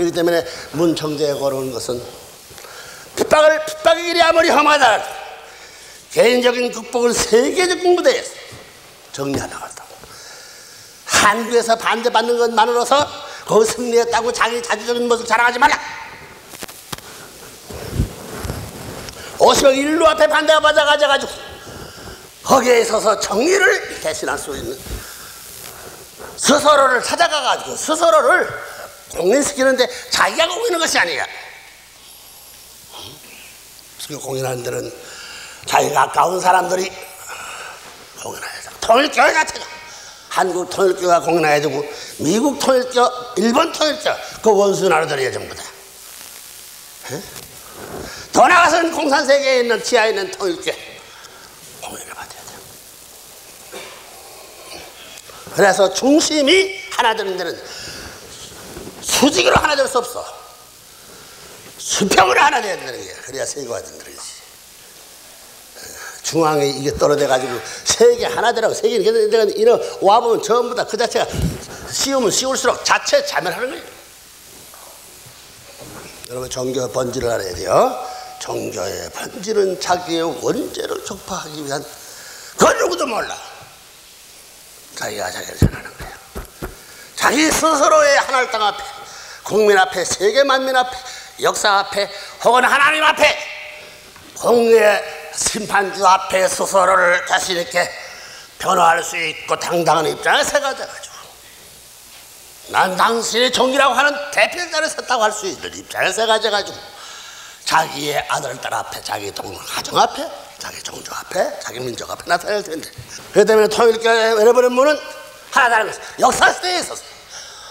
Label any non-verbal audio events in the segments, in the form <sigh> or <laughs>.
그렇기 때문에 문청제에 걸어온 것은 핍박을 핍박의 길이 아무리 험하다 개인적인 극복을 세계적 무대에서 정리하려고 한다. 한국에서 반대받는 것만으로서 그 승리했다고 자기 자주적인 모습 자랑하지 말라. 50억 인류 앞에 반대가 받아가져가지고 거기에 서서 정의를 대신할 수 있는 스스로를 찾아가가지고 스스로를 공인시키는데 자기가 공인하는 것이 아니야. 그 공인하는 데는 자기가 가까운 사람들이 공인해야 돼. 통일교회 자체가 한국 통일교가 공인해야 되고 미국 통일교, 일본 통일교 그 원수 나라들이야 전부 다. 에? 더 나아가서는 공산세계에 있는 지하에 있는 통일교 공인을 받아야 돼. 그래서 중심이 하나 되는 데는 수직으로 하나 될 수 없어. 수평으로 하나 돼야 된다는 게 그래야 세계가 된다는 거지. 중앙에 이게 떨어져 가지고 세계 하나 되라고 세계는 내가 이런 와 보면 전부 다 그 자체가 씌우면 씌울수록 자체 자멸하는 거예요. 여러분 정교 번지를 알아야 돼요. 정교의 번지는 자기의 원죄를 격파하기 위한 그 누구도 몰라. 자기가 자기를 전하는 거예요. 자기 스스로의 하나님 땅 앞에 국민 앞에 세계 만민 앞에 역사 앞에 혹은 하나님 앞에 공의 심판주 앞에 스스로를 자신 있게 변화할 수 있고 당당한 입장에 서가 돼가지고 난 당신의 종이라고 하는 대표자를 섰다고 할 수 있는 입장에 서가 돼가지고 자기의 아들, 딸 앞에, 자기 동 가정 앞에, 자기 종족 앞에, 자기 민족 앞에 나타날 텐데. 그 때문에 통일교회 여러분의 문은 하나다는 것이 역사 시대에 있어서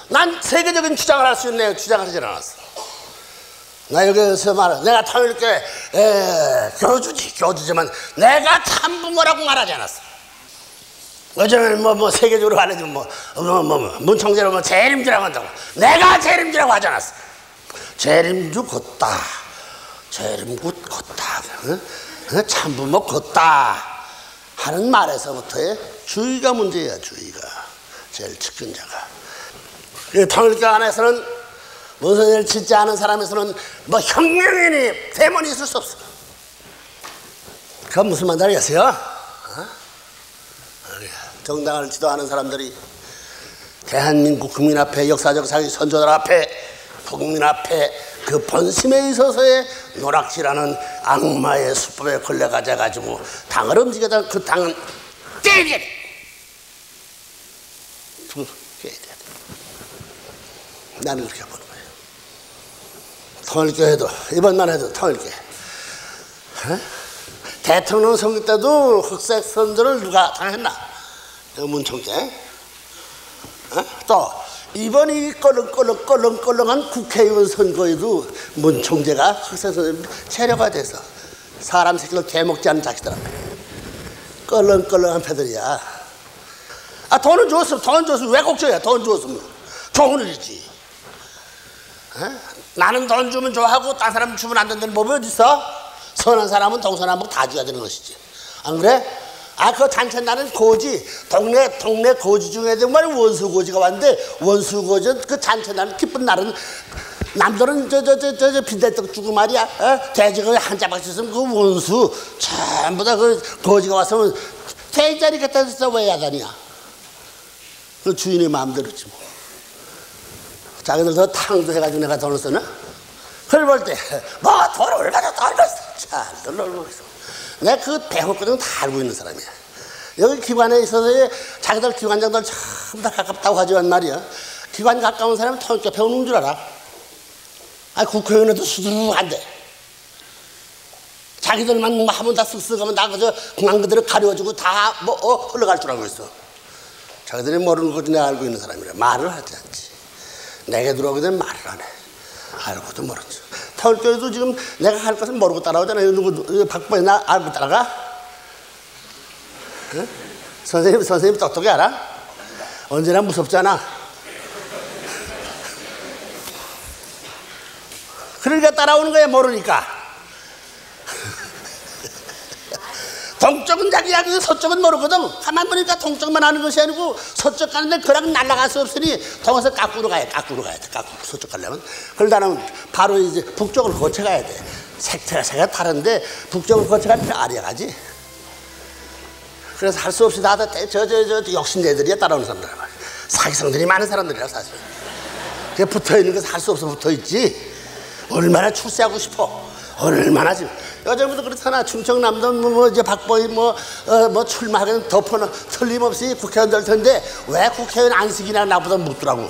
난 세계적인 주장을 할 수 있는 주장을 하지 않았어. 나 여기서 말해. 내가 통일교회 에, 교주지, 교주지만 내가 참부모라고 말하지 않았어. 요즘은 뭐, 뭐, 세계적으로 말해주면 뭐, 뭐, 뭐, 뭐, 문청제로 뭐, 재림주라고 한다고. 내가 재림주라고 하지 않았어. 재림주 곧다. 재림굿. 응? 응? 참부모 곧다. 하는 말에서부터의 주의가 문제야, 주의가. 제일 측근자가. 통일교 안에서는 무슨 일 짓지 않은 사람에서는 뭐 혁명이니 대문이 있을 수 없어. 그건 무슨 말인지 알겠어요? 어? 정당을 지도하는 사람들이 대한민국 국민 앞에 역사적 자기 선조들 앞에 국민 앞에 그 본심에 있어서의 노락질하는 악마의 수법에 걸려가져 가지고 당을 움직여다 그 당은 돼. 나는 그렇게 보는 거예요. 통일교회도 이번만 해도 통일교회. 어? 대통령 선거 때도 흑색 선전을 누가 당했나? 그 문총재. 어? 또 이번 이 껄렁껄렁껄렁껄렁한 국회의원 선거에도 문 총재가 흑색 선전 체류가 돼서 사람 새끼를 개먹지 않은 자식들 앞에 껄렁껄렁한 패들이야. 아 돈은 줬어, 돈 줬어 왜 걱정해? 돈 줬으면 좋은 일이지. 어? 나는 돈 주면 좋아하고 딴 사람 주면 안 된다는 법이 어디 있어? 선한 사람은 동서남북 다 줘야 되는 것이지. 안 그래? 아, 그 단체 나는 고지, 동네, 동네 고지 중에 정말 원수 고지가 왔는데, 원수 고지, 그 잔치 나는 기쁜 날은, 남들은 저, 저, 저, 저, 저 빈대떡 주고 말이야, 어? 돼지가 한 자박씩 있으면 그 원수, 전부 다 그 고지가 왔으면, 돼지자리 갖다 줬어, 왜 야단이야? 그 주인의 마음대로지 뭐. 자기들 더 탕도 해가지고 내가 돈을 쓰나? 흘볼 때, 뭐, 돈을 얼마나 떨었어. 잘 놀고 있어. 내가 그 배고프던 다 알고 있는 사람이야. 여기 기관에 있어서 자기들 기관장들 전부 다 가깝다고 하지만 말이야. 기관 가까운 사람은 통일교 배우는 줄 알아. 아, 국회의원에도 수두룩한데. 자기들만 뭐 하면 다 쓱쓱하면 나 그저 공항 그대로 가려주고 다 뭐, 어, 흘러갈 줄 알고 있어. 자기들이 모르는 거지 내가 알고 있는 사람이라 말을 하지 않지. 내게 들어오게 되면 말을 안 해. 알고도 모르지. 터울교회도 지금 내가 할 것을 모르고 따라오잖아요. 누구, 박보에 나 알고 따라가? 응? 선생님, 선생님 똑똑히 알아? 언제나 무섭잖아. 그러니까 따라오는 거야, 모르니까. 자기 이야기는 서쪽은 모르거든. 가만 보니까 동쪽만 하는 것이 아니고 서쪽 가는데 그랑 날아갈 수 없으니 동에서 까꾸로 가야 돼. 까꾸로 가야 돼. 까꾸 서쪽 가려면. 그러다는 바로 이제 북쪽을 거쳐 가야 돼. 색태가 색가 다른데 북쪽을 거쳐 가면 아래에 가지. 그래서 할 수 없이 나도 저저 저 욕심내들이야 따라오는 사람들. 사기성들이 많은 사람들이라 사실. 그 붙어 있는 것은 할수 없어 붙어 있지. 얼마나 출세하고 싶어. 얼마나 지금 여전부터 그렇잖아. 충청남도 뭐, 뭐 이제 박보희 뭐, 어, 뭐 출마하는 덮어는 틀림없이 국회의원 될 텐데 왜 국회의원 안식이나 나보다 묻더라고. <laughs>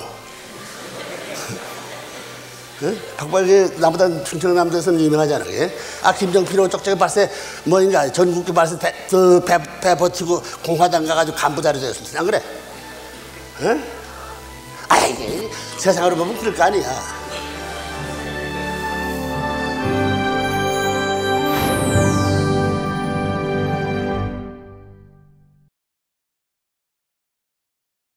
응? 박보희 나보다 충청남도에서는 유명하잖아. 그게? 아 김정필 쪽쪽에 발세 뭐인가 전국교 발세 배, 그 배, 배 버티고 공화당 가가지고 간부 자리 됐을 테안 그래? 응? 아이 세상으로 보면 그럴 거 아니야.